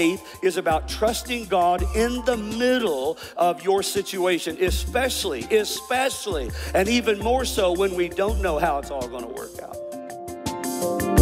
faith is about trusting God in the middle of your situation, especially, especially, and even more so when we don't know how it's all going to work out.